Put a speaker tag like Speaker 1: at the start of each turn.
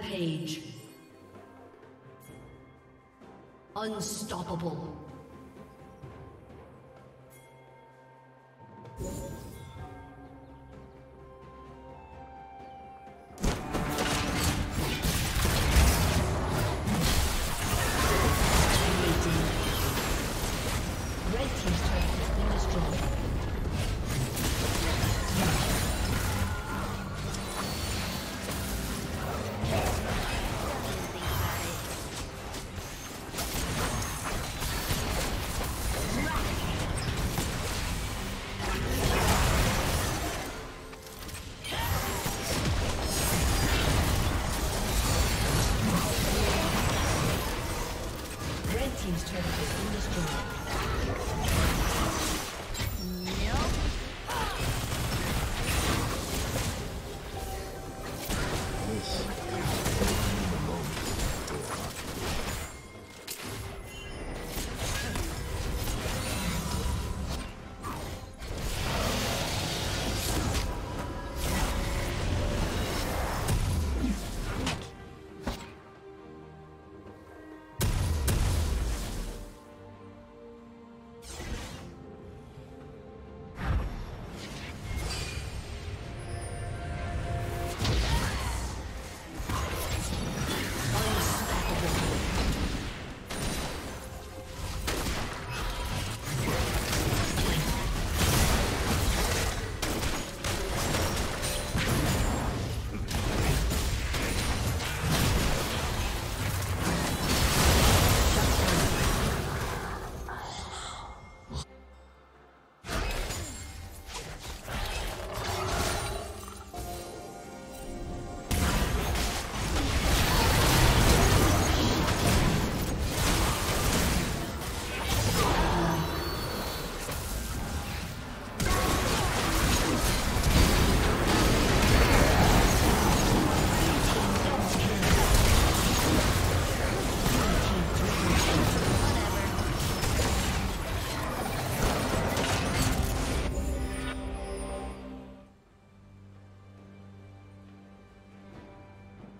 Speaker 1: Rampage. Unstoppable.